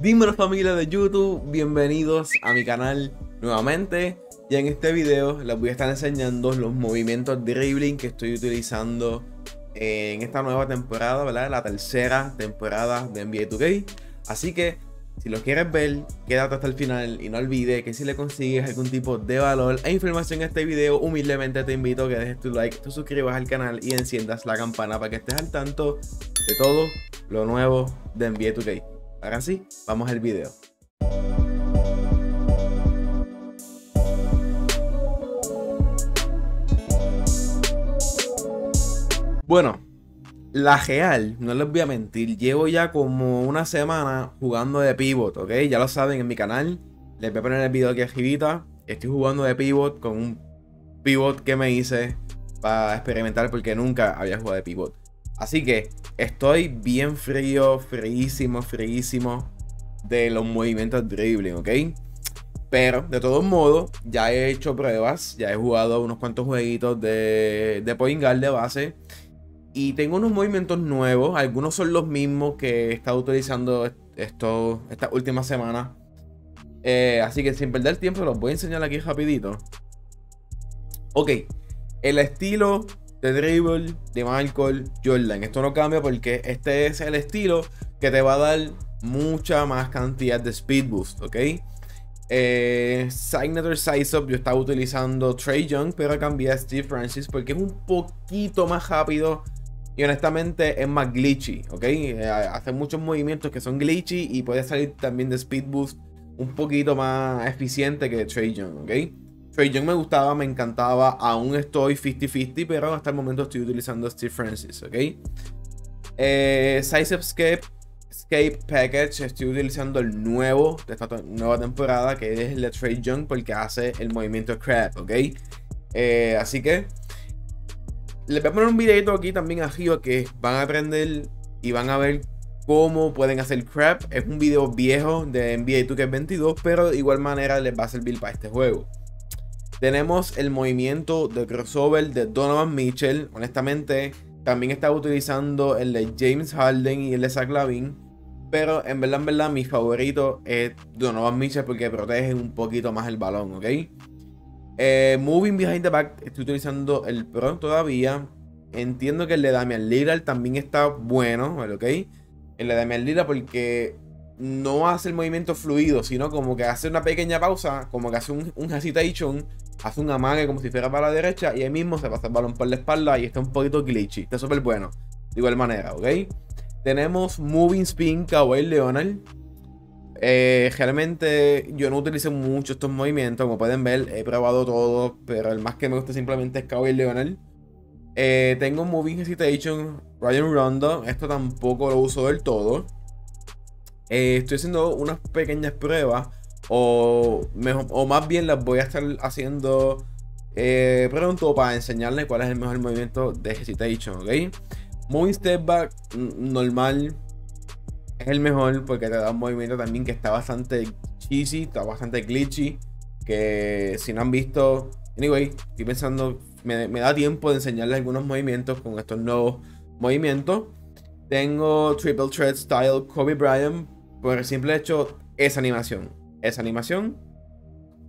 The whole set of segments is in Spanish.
Dímelo familia de YouTube, bienvenidos a mi canal nuevamente y en este video les voy a estar enseñando los movimientos de dribbling que estoy utilizando en esta nueva temporada, ¿verdad? La tercera temporada de NBA 2K Así que si lo quieres ver, quédate hasta el final y no olvides que si le consigues algún tipo de valor e información en este video, humildemente te invito a que dejes tu like, te suscribas al canal y enciendas la campana para que estés al tanto de todo lo nuevo de NBA 2K. Ahora sí, vamos al video. Bueno, la real, no les voy a mentir, llevo ya como una semana jugando de pivot, ¿ok? Ya lo saben en mi canal, les voy a poner el video aquí arribita. Estoy jugando de pivot con un pivot que me hice para experimentar porque nunca había jugado de pivot. Así que estoy bien frío, fríísimo, fríísimo de los movimientos dribbling, ¿ok? Pero de todos modos, ya he hecho pruebas, ya he jugado unos cuantos jueguitos de, de point guard de base. Y tengo unos movimientos nuevos, algunos son los mismos que he estado utilizando esto, esta última semana. Eh, así que sin perder tiempo, los voy a enseñar aquí rapidito. Ok, el estilo de dribble de Michael Jordan. Esto no cambia porque este es el estilo que te va a dar mucha más cantidad de speed boost, ¿ok? Eh, Signature Size Up yo estaba utilizando Trey Young, pero cambié a Steve Francis porque es un poquito más rápido y honestamente es más glitchy, ¿ok? Eh, hace muchos movimientos que son glitchy y puede salir también de speed boost un poquito más eficiente que Trey Young, ¿ok? Trey Young me gustaba, me encantaba. Aún estoy 50-50, pero hasta el momento estoy utilizando Steve Francis, ¿ok? Eh, Size Escape, Escape Package, estoy utilizando el nuevo de esta nueva temporada, que es el de Trey Young, porque hace el movimiento Crab, ¿ok? Eh, así que les voy a poner un videito aquí también arriba que van a aprender y van a ver cómo pueden hacer crab. Es un video viejo de NBA 2K22, pero de igual manera les va a servir para este juego. Tenemos el movimiento de crossover de Donovan Mitchell. Honestamente, también estaba utilizando el de James Harden y el de Zach Lavin. Pero en verdad, en verdad, mi favorito es Donovan Mitchell porque protege un poquito más el balón, ¿ok? Eh, moving Behind the Back, estoy utilizando el Pro todavía. Entiendo que el de Damian Lillard también está bueno, ¿ok? El de Damian Lillard porque no hace el movimiento fluido, sino como que hace una pequeña pausa, como que hace un, un hesitation hace un amague como si fuera para la derecha y ahí mismo se pasa el balón por la espalda y está un poquito glitchy. Está súper bueno. De igual manera, ¿ok? Tenemos Moving Spin Kawhi Leonard. Eh, realmente yo no utilizo mucho estos movimientos. Como pueden ver, he probado todo. Pero el más que me gusta simplemente es Kawhi Leonard. Eh, tengo Moving Hesitation, Ryan Rondo. Esto tampoco lo uso del todo. Eh, estoy haciendo unas pequeñas pruebas o, o más bien las voy a estar haciendo eh, pronto para enseñarles cuál es el mejor movimiento de hesitation, ¿ok? Moving step back normal es el mejor porque te da un movimiento también que está bastante cheesy, está bastante glitchy. Que si no han visto, anyway, estoy pensando, me, da tiempo de enseñarles algunos movimientos con estos nuevos movimientos. Tengo Triple Thread Style Kobe Bryant por el simple hecho esa animación esa animación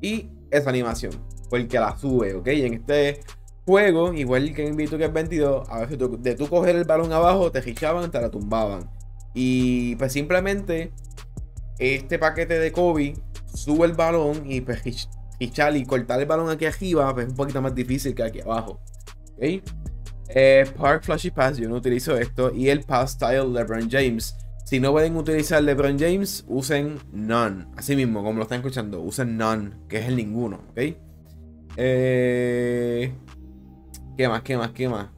y esa animación. Porque la sube, ¿ok? En este juego, igual que en v que es 22, a veces de tú coger el balón abajo, te fichaban, te la tumbaban. Y pues simplemente este paquete de Kobe sube el balón y pues fichar y cortar el balón aquí arriba pues, es un poquito más difícil que aquí abajo. ¿Ok? Eh, Park Flashy Pass, yo no utilizo esto. Y el Pass Style LeBron James. Si no pueden utilizar LeBron James, usen None. Así mismo, como lo están escuchando, usen None, que es el ninguno, ¿ok? Eh, ¿Qué más? ¿Qué más? ¿Qué más?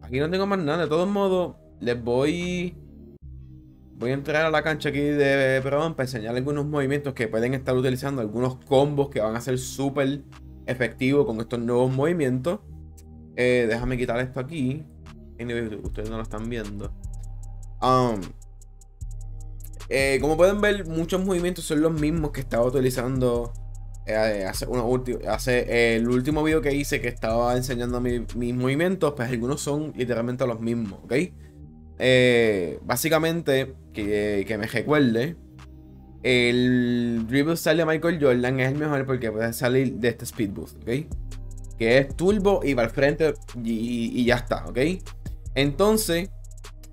Aquí no tengo más nada. De todos modos, les voy. Voy a entrar a la cancha aquí de Perdón para enseñar algunos movimientos que pueden estar utilizando, algunos combos que van a ser súper efectivos con estos nuevos movimientos. Eh, déjame quitar esto aquí. Ustedes no lo están viendo. Um, eh, como pueden ver, muchos movimientos son los mismos que estaba utilizando eh, hace, hace el último video que hice que estaba enseñando mis movimientos, pues algunos son literalmente los mismos, ¿ok? Eh, básicamente, que, me recuerde, el dribble style de Michael Jordan es el mejor porque puede salir de este speed boost, ¿ok? Que es turbo y va al frente y, ya está, ¿ok? Entonces,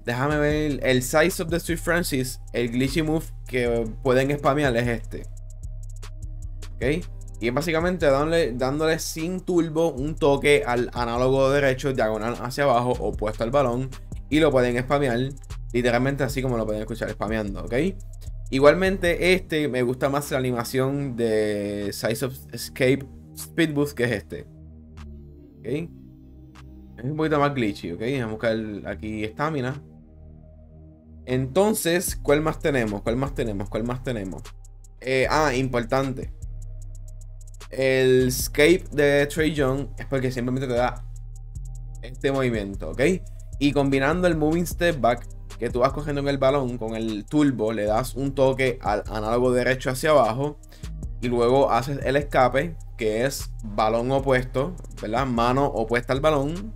déjame ver el size of the Sweet Francis, el glitchy move que pueden spamear es este. ¿Ok? Y es básicamente dándole, dándole sin turbo un toque al análogo derecho, diagonal hacia abajo, opuesto al balón. Y lo pueden spamear literalmente así como lo pueden escuchar, spameando, ¿ok? Igualmente, este me gusta más la animación de Size of Escape Speed Boost que es este. ¿Ok? Es un poquito más glitchy, ¿ok? Vamos a buscar aquí estamina. Entonces, ¿cuál más tenemos? ¿Cuál más tenemos? ¿Cuál más tenemos? Eh, ah, importante. El escape de Trey Young es porque simplemente te da este movimiento, ¿ok? Y combinando el moving step back que tú vas cogiendo en el balón con el turbo, le das un toque al análogo derecho hacia abajo y luego haces el escape, que es balón opuesto, ¿verdad? Mano opuesta al balón,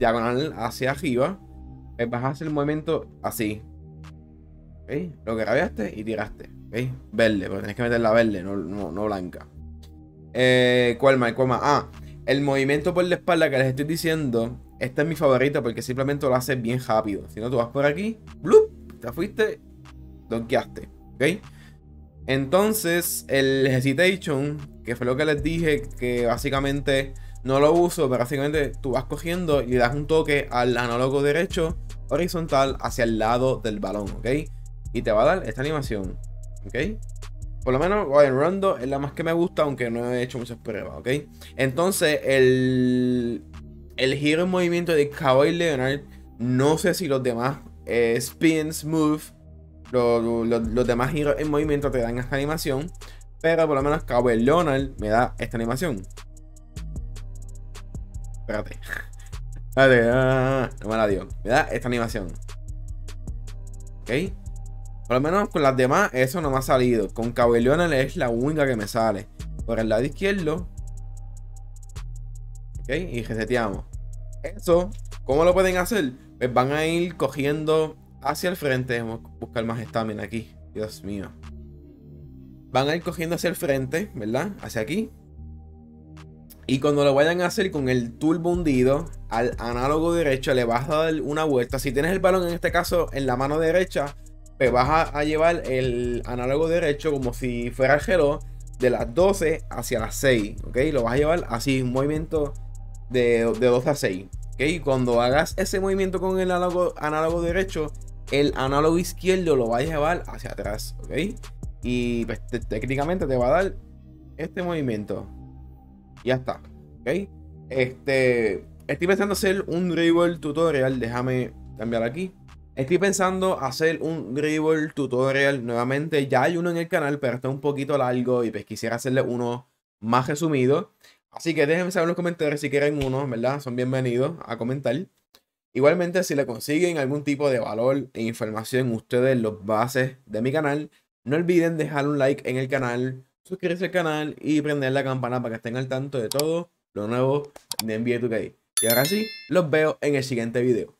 diagonal hacia arriba. Pues vas a hacer el movimiento así. Lo que y tiraste. ¿Ok? Verde, pero tienes que meter la verde, no, no blanca. Eh, ¿Cuál más? ¿Cuál más? Ah, el movimiento por la espalda que les estoy diciendo. Este es mi favorito porque simplemente lo hace bien rápido. Si no, tú vas por aquí, ¡blup! Te fuiste, donkeaste. ¿Ok? Entonces, el Hesitation, que fue lo que les dije, que básicamente no lo uso, pero básicamente tú vas cogiendo y le das un toque al análogo derecho horizontal hacia el lado del balón, ¿ok? Y te va a dar esta animación, ¿ok? Por lo menos en Rondo es la más que me gusta, aunque no he hecho muchas pruebas, ¿ok? Entonces, el, el giro en movimiento de Kawhi Leonard, no sé si los demás eh, spins, move, los demás giros en movimiento te dan esta animación, pero por lo menos Kawhi Leonard me da esta animación. Espérate. Espérate, ah, no me la dio. Me da esta animación. ¿Ok? Por lo menos con las demás, eso no me ha salido. Con Cabellones es la única que me sale. Por el lado izquierdo. Ok, y reseteamos. Eso, ¿cómo lo pueden hacer? Pues van a ir cogiendo hacia el frente. Vamos a buscar más estamina aquí. Dios mío. Van a ir cogiendo hacia el frente, ¿verdad? Hacia aquí. Y cuando lo vayan a hacer con el turbo hundido al análogo derecho, le vas a dar una vuelta. Si tienes el balón en este caso en la mano derecha, vas a, llevar el análogo derecho como si fuera el reloj de las 12 hacia las 6, ¿ok? Lo vas a llevar así, un movimiento de, de 12 a 6, ¿ok? Cuando hagas ese movimiento con el análogo, análogo derecho, el análogo izquierdo lo vas a llevar hacia atrás, ¿ok? Y pues, técnicamente te va a dar este movimiento. Ya está, ¿ok? Este, estoy pensando hacer un dribble tutorial, déjame cambiar aquí. Estoy pensando hacer un dribble tutorial nuevamente. Ya hay uno en el canal, pero está un poquito largo y pues quisiera hacerle uno más resumido. Así que déjenme saber en los comentarios si quieren uno, ¿verdad? Son bienvenidos a comentar. Igualmente, si le consiguen algún tipo de valor e información ustedes, los bases de mi canal, no olviden dejar un like en el canal, suscribirse al canal y prender la campana para que estén al tanto de todo lo nuevo de NBA 2K. Y ahora sí, los veo en el siguiente video.